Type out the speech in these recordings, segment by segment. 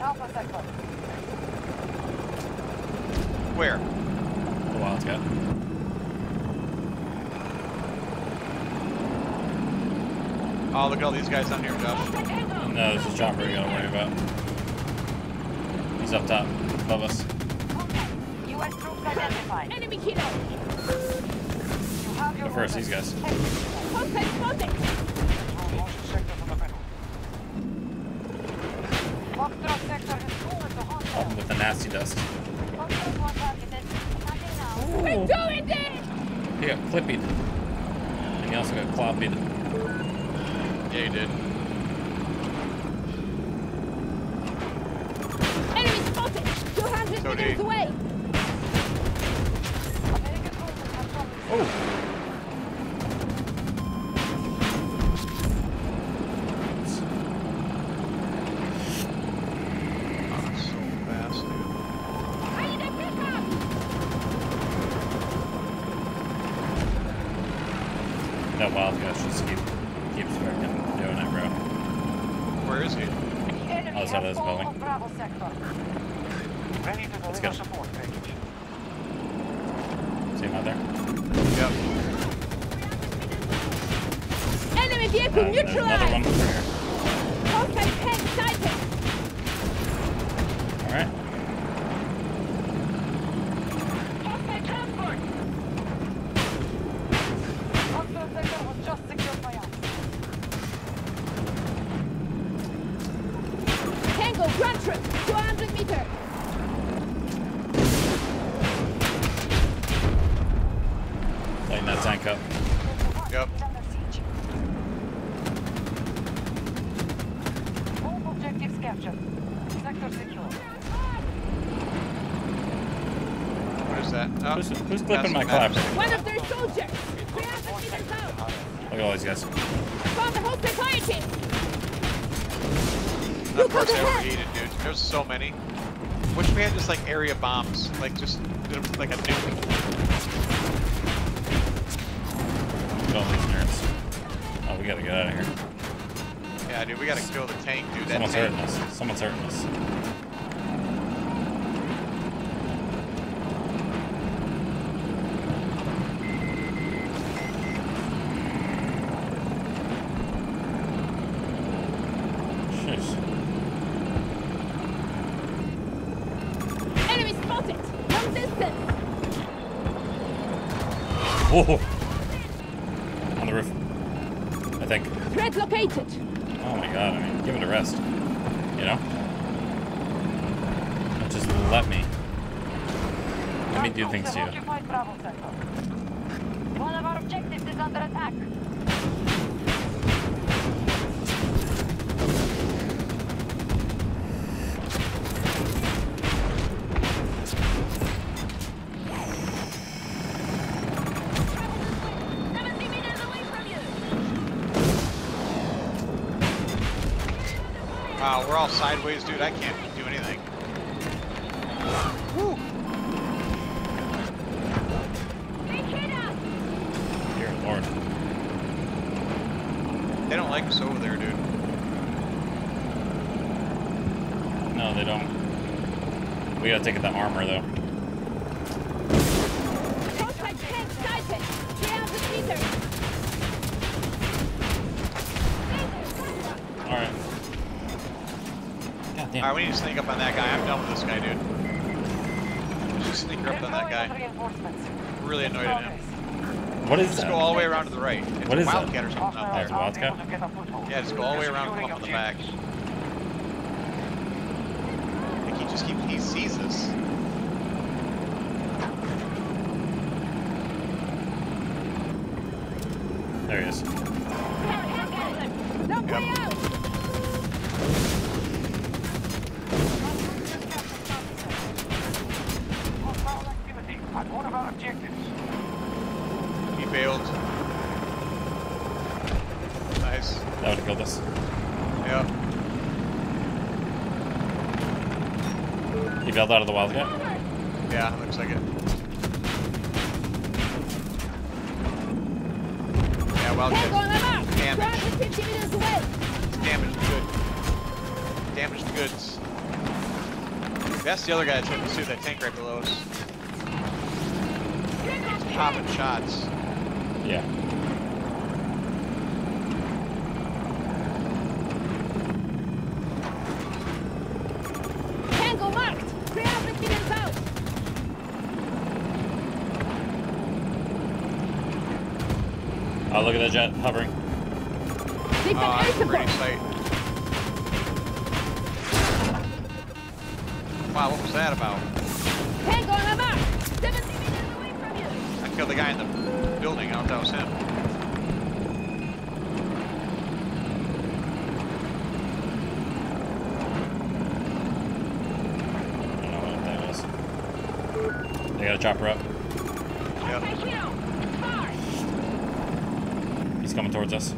Alpha sector. Where? The Wildcat. Oh, look at all these guys down here, Josh. No, this is Chopper you gotta worry about. He's up top, above us. U.S. troops identified. Enemy kilo. You have your Go first, these guys. Hostile spotted. With the nasty dust. Foxtrot one targeted. Attacking now. We're doing this. He got clippied. And he also got cloppied. Yeah, you did. Enemy spotted. 200 meters away. American forces have come. Oh, so fast, dude. I need a pickup. That Wildcat just keep, keeps freaking doing it, bro. Where is he? The enemy Outside of has this building. Bravo sector. Ready to Let's deliver go. support. See him out there? Yep. Enemy vehicle Uh, there's another one neutralized. over here. Hostile tank sighted. Alright. Hostile transport. Foxtrot sector was just secured by us. Tango ground troop. 200 meters. Lighten that tank up. Yep. Under siege. All objectives captured. Sector secure. What is that? Oh, Who's, who's clipping my the clap? One of their soldiers. 300 meters out. Look at all these guys. Found the hostile fire team. That part's Look ahead. overheated, dude. There's so many. Wish we had just like area bombs, like just did them like a nuke. Look at all these nerds. Oh, we gotta get out of here. Yeah, dude, we gotta kill the tank, dude. That Someone's tank. hurting us. Someone's hurting us. Jeez. Enemy spotted. Long distance. Whoa! On the roof. I think. Threat located. Oh my god, I mean, give it a rest. You know? Just let me. Let me do things to you. One of our objectives is under attack. We're all sideways, dude. I can't do anything. Whew. Dear lord. They don't like us over there, dude. No, they don't. We gotta take it the armor though. Damn. Alright, we need to sneak up on that guy. I'm done with this guy, dude. Let's just sneak up on that Deploying guy. Reinforcements. Really annoyed at him. What is Just that? go all the way around to the right. It's What a is that? Wildcat or something Oh, it's there. Wildcat? Able to get a foothold. Yeah, just go all the way around, come Securing up on the back. Like he just keeps, he sees us. There he is. No way Yep. out. Hostile activity at one of our objectives. He failed. Nice. That would have killed us. Yep. He bailed out of the Wildcat? Yeah, looks like it. Yeah, Tango Wildcat. on the mark. Damage. 250 meters away. Damaged good. Damaged goods. That's the other guy that's in the suit, that tank right below us. He's popping shots. Yeah. Tango marked. 300 meters out. Oh, look at that jet hovering. They Oh, got that's a pretty support. sight. Wow, what was that about? Tango on the mark. 70 meters away from you. I killed the guy in the building, I don't know if that was him. I don't know what that was. They got a chopper up. Yep. Okay, hero. Far. He's coming towards us.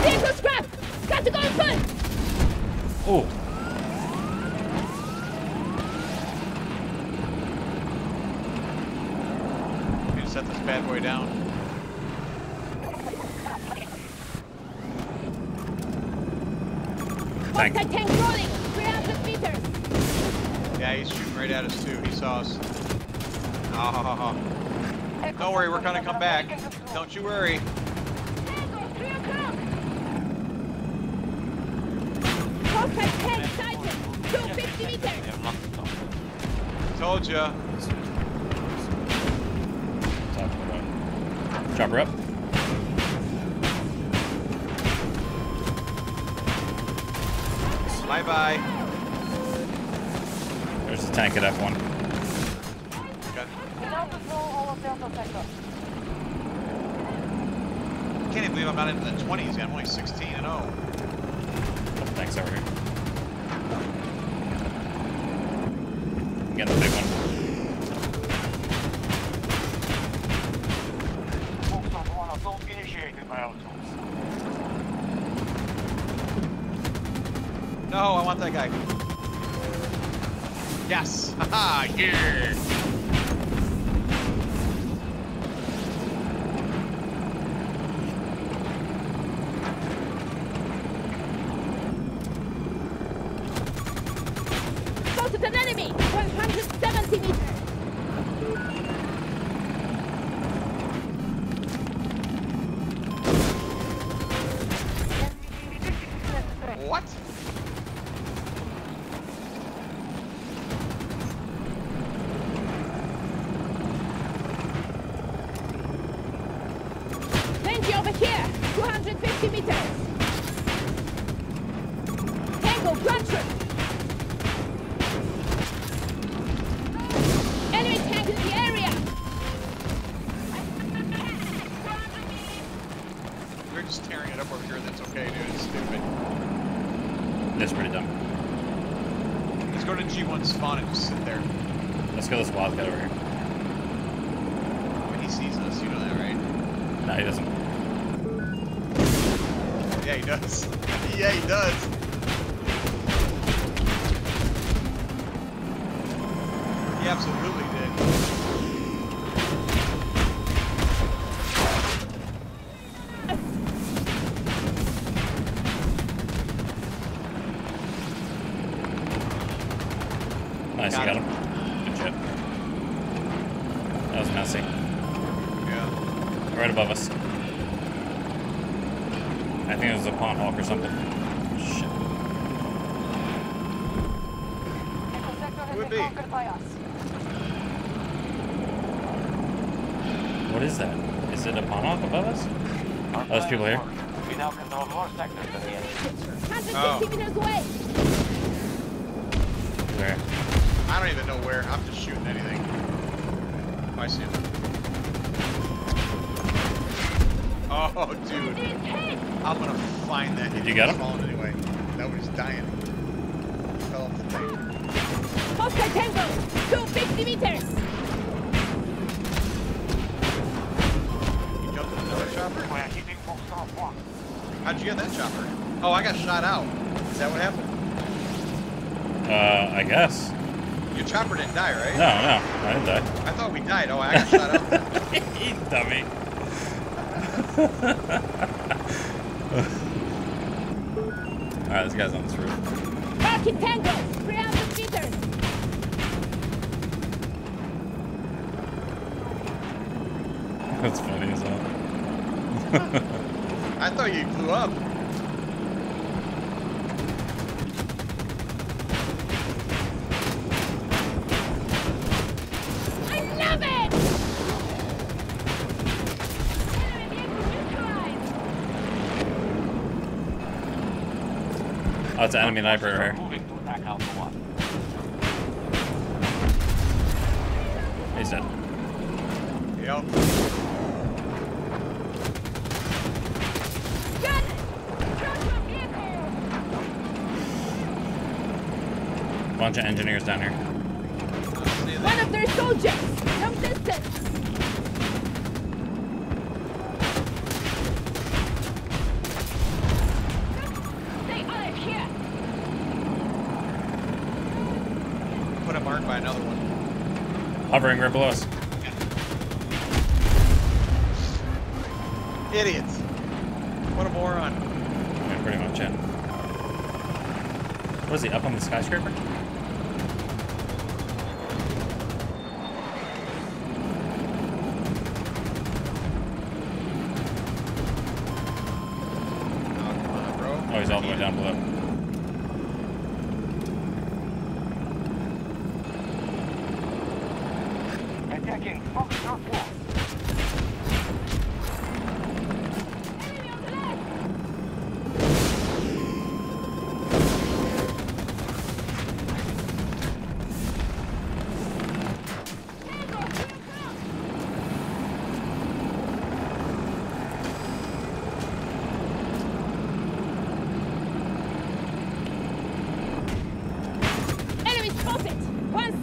Vehicle scrap. Got to go in front. Oh, We need to set this bad boy down. Tank. Tank rolling. 300 meters. Yeah, he's shooting right at us too. He saw us. Don't worry, we're gonna come back. Don't you worry. Tango, 3 o'clock. Hostile tank sighted. 250 meters. Told ya. chopper up. Bye bye. There's the tank at F1. I can't even believe I'm not into the 20s yet. I'm only 16 and oh. 0. Couple tanks over here. Getting the big one. Folks on one assault initiated by our troops. No, I want that guy. Yes. Haha, yeah. Spotted an enemy. 170 meters. What? Plenty over here. 250 meters. Tango, gunshot. Does. yeah, he does. He absolutely did. Nice, Got you got him. him. Good shit. That was messy. Yeah. Right above us. I think it was a pawn hawk or something. Shit. Echo Sector has Would been be. conquered by us. What is that? Is it a pawn hawk above us? Our Oh, there's people here. We now control more sectors than the enemy. 150 Oh. meters away. Where? I don't even know where. I'm just shooting anything. If I see him. Oh, dude. I'm gonna find that. Did you get him? Falling anyway. Nobody's dying. Tango. 250 meters. You jumped in another chopper? We're keeping folks on one. How'd you get that chopper? Oh, I got shot out. Is that what happened? Uh, I guess. Your chopper didn't die, right? No, no, I didn't die. I thought we died. Oh, I got shot out. you dummy. Alright, this guy's on this roof. Rocky Tango, 300 meters. That's funny as hell. I thought you blew up. I love it! Enemy. Oh, it's an enemy sniper right here. Moving to attack Alpha 1. He's dead. Yep. Gun it! Approach your vehicle! Bunch of engineers down here. One of their soldiers! From distance! Stay alive here! Put a mark by another one. Hovering right below us. Idiots. What a moron. Yeah, pretty much, yeah. What is he, up on the skyscraper? Oh, come on, bro. Oh, he's all the way down below. Attacking Foxtrot 1. Enemy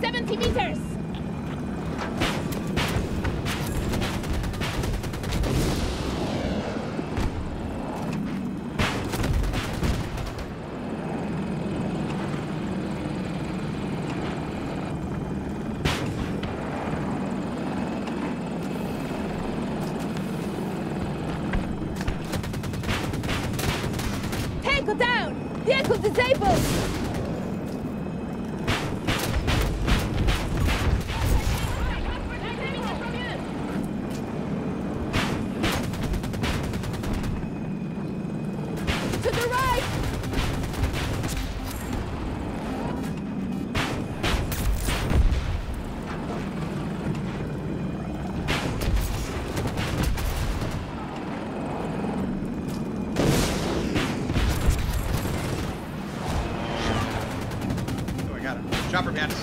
70 meters!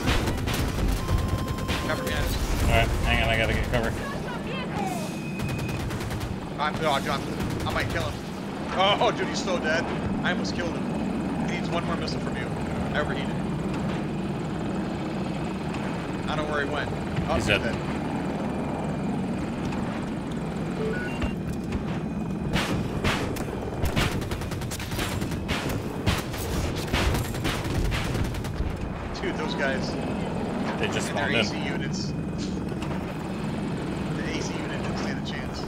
Chopper behind us. Chopper behind us. Alright, hang on, I gotta get cover. I'm, oh, John, I might kill him. Oh, oh dude, he's so dead. I almost killed him. He needs one more missile from you. I overheated. I don't know where he went. Oh, He's dead. Dude, They just spawned AC units. The AC unit didn't stand a chance.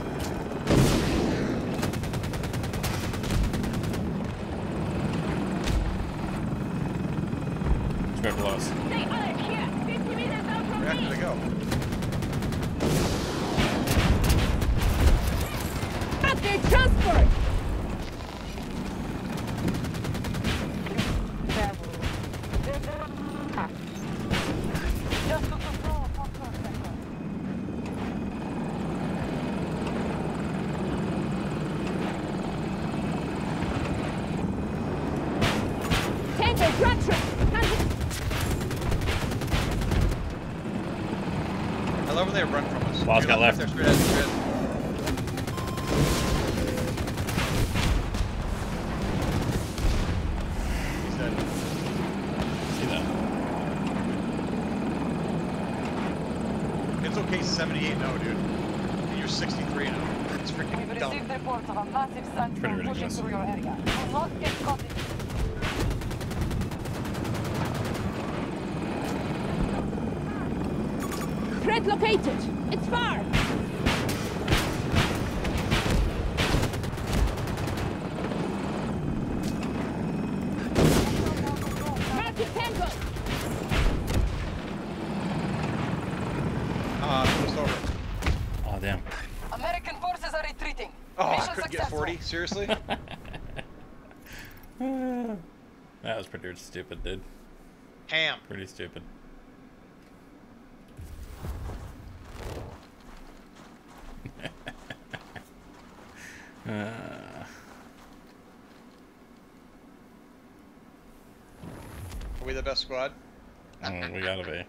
It's right below us. Stay alive here! 50 meters out from Where did me! they go? At their transport! Just to control Foxtrot sector. Tango, drop truck! Hands I love when they run from us. Wild's Dude, got left. They're straight ahead, straight ahead. He's dead. See that? It's okay, 78 now, oh, dude. And you're 63 now. Oh. It's We've freaking dumb. received reports of a massive Pretty sandstorm pushing ridiculous. through your area. Do not get caught in Threat located! It's far! American forces are retreating. Oh, I couldn't get 40? Seriously? That was pretty stupid, dude. Ham. Pretty stupid. uh, Are we the best squad? mm, we gotta be.